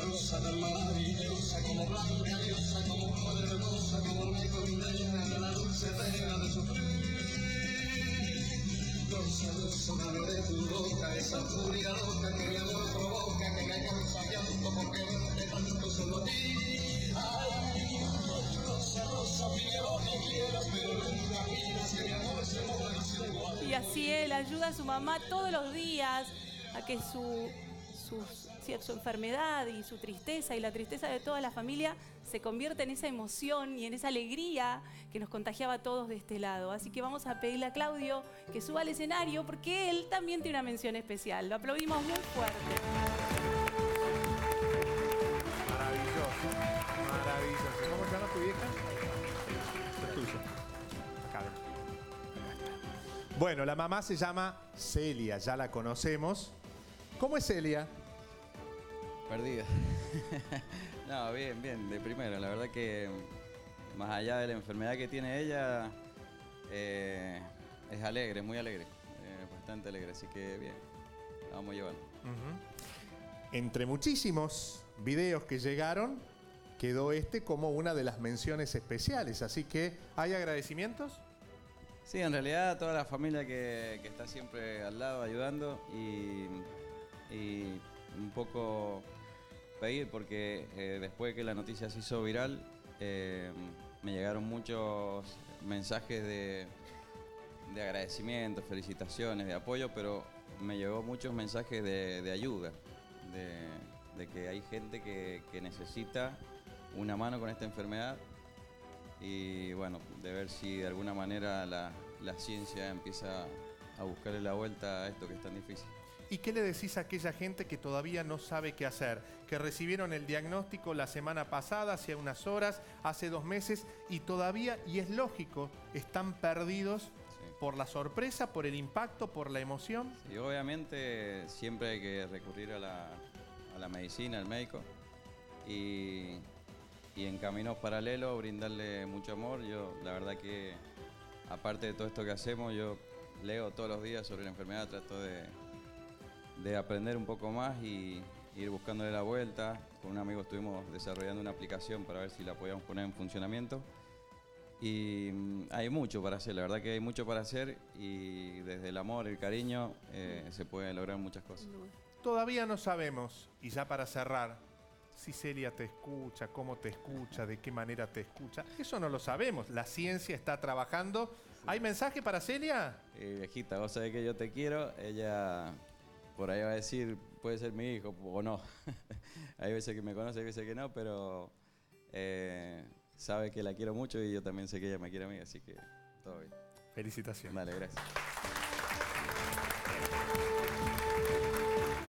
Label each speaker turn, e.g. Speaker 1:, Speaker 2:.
Speaker 1: rosa tan maravillosa, como blanca diosa, como madre hermosa, como mi condena de la dulce pena de sufrir. Rosa, rosa, mano de tu boca, esa furia loca que mi amor provoca, que me causa llanto porque verte tanto solo a ti. Ay, rosa, rosa, pide lo que quieras, pero nunca pidas que mi amor se muera sin igual.
Speaker 2: Y así él ayuda a su mamá todos los días a que su, sus- su enfermedad y su tristeza y la tristeza de toda la familia se convierta en esa emoción y en esa alegría que nos contagiaba a todos de este lado. Así que vamos a pedirle a Claudio que suba al escenario porque él también tiene una mención especial. Lo aplaudimos muy fuerte.
Speaker 3: Maravilloso, maravilloso. ¿Cómo se llama tu vieja? Es. Acá ven. Bueno, la mamá se llama Celia, ya la conocemos. ¿Cómo es Celia?
Speaker 4: No, bien, bien, de primera. La verdad que más allá de la enfermedad que tiene ella, eh, es alegre, muy alegre. eh, bastante alegre, así que bien. La vamos llevando.
Speaker 3: Entre muchísimos videos que llegaron, quedó este como una de las menciones especiales. Así que, ¿hay agradecimientos?
Speaker 4: Sí, en realidad a toda la familia que, que está siempre al lado ayudando y, y un poco pedir porque eh, después que la noticia se hizo viral eh, me llegaron muchos mensajes de, de agradecimiento, felicitaciones, de apoyo, pero me llegó muchos mensajes de, de ayuda, de, de que hay gente que, que necesita una mano con esta enfermedad y bueno, de ver si de alguna manera la, la ciencia empieza a buscarle la vuelta a esto que es tan difícil.
Speaker 3: ¿Y qué le decís a aquella gente que todavía no sabe qué hacer? Que recibieron el diagnóstico la semana pasada, hace unas horas, hace dos meses, y todavía, y es lógico, están perdidos
Speaker 4: Sí.
Speaker 3: por la sorpresa, por el impacto, por la emoción.
Speaker 4: Y obviamente siempre hay que recurrir a la, a la medicina, al médico, y, y en caminos paralelos brindarle mucho amor. Yo, la verdad que, aparte de todo esto que hacemos, yo leo todos los días sobre la enfermedad, trato de, de aprender un poco más y ir buscándole la vuelta. Con un amigo estuvimos desarrollando una aplicación para ver si la podíamos poner en funcionamiento. Y mm, hay mucho para hacer, la verdad que hay mucho para hacer y desde el amor, el cariño, eh, se pueden lograr muchas cosas.
Speaker 3: Todavía no sabemos, y ya para cerrar, si Celia te escucha, cómo te escucha, de qué manera te escucha. Eso no lo sabemos. La ciencia está trabajando. ¿Hay mensaje para Celia?
Speaker 4: Eh, viejita, vos sabés que yo te quiero, ella por ahí va a decir, puede ser mi hijo o no. hay veces que me conoce, hay veces que no, pero eh, sabe que la quiero mucho y yo también sé que ella me quiere a mí, así que todo bien.
Speaker 3: Felicitaciones.
Speaker 4: Dale, gracias.